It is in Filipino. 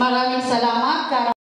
Maraming salamat.